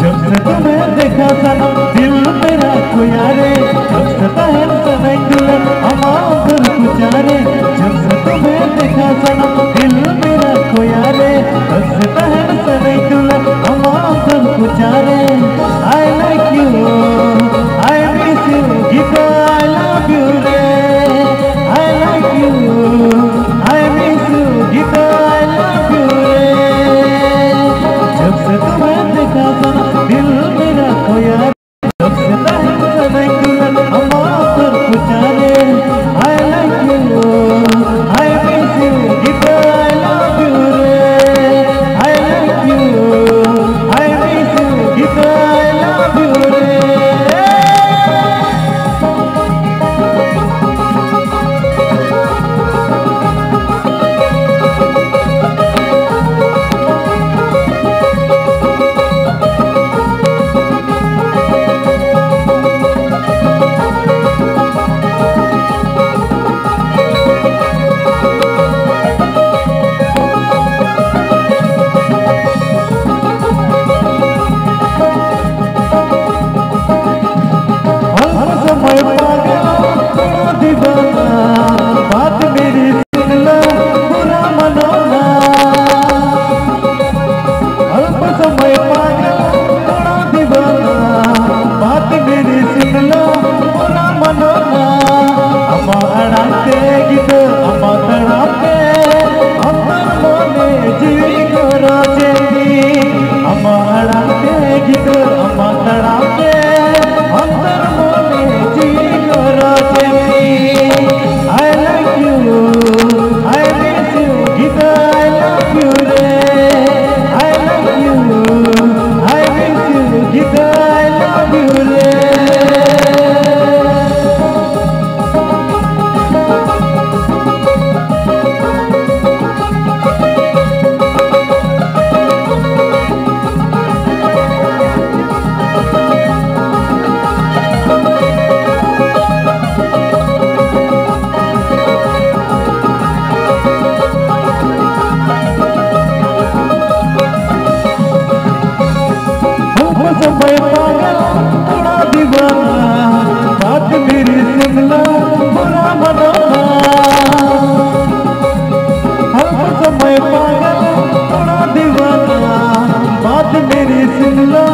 जब से तुम्हें देखा सनम दिल मेरा खोया रे, जब से समय गुल अमां गुल गुजारे तुम्हें देखा सनम Oh yeah. Uh? मेरी सिलवा